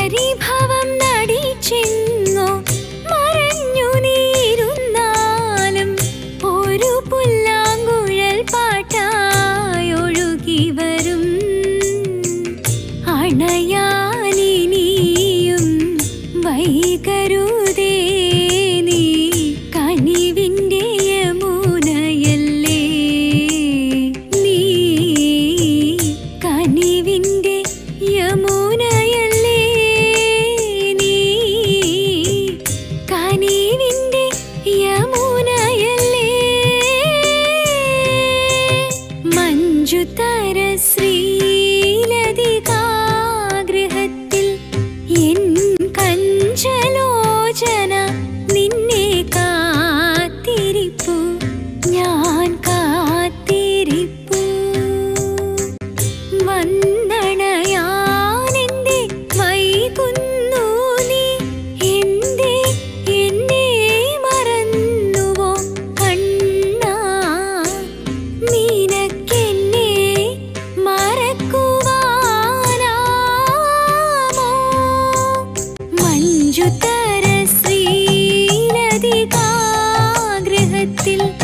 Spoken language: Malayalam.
പരിഭവം ഒരു പുല്ലാങ്കുഴൽ പാട്ടായി ഒഴുകി വരും. അണയാനിനിയും മഞ്ജുതര ശ്രീലതികാഗ്രഹത്തിൽ എൻ കഞ്ചലോചന നിന്നെ കാത്തിരിപ്പു. ഞാൻ കാത്തിരിപ്പു. വന്നണയാനെന്റെ ശ്രീലതികാഗ്രഹത്തിൽ